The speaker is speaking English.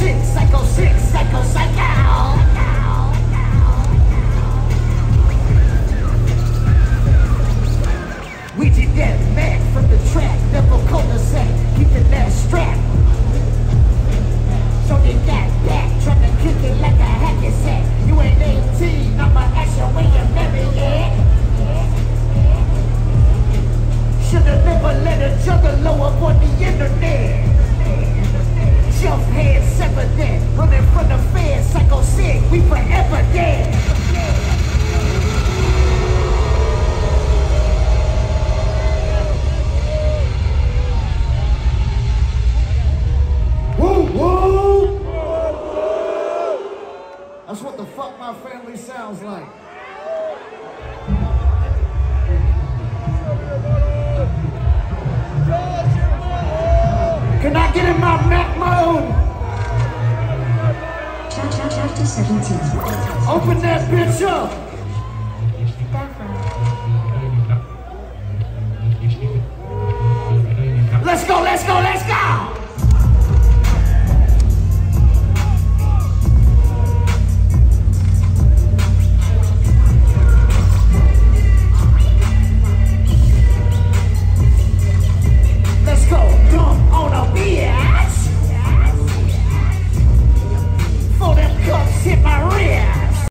six, psycho six, psycho psycho. We did that from the track, never cul-de-sac, keeping that strap. So they got back, trying to kick it like a hacky sack. You ain't 18, I'ma ask you when you're married. Should've never let a juggalo up on the internet. what my family sounds like. Can I get in my Mac mode? Open that bitch up. Let's go, let's go, let's go.